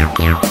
Música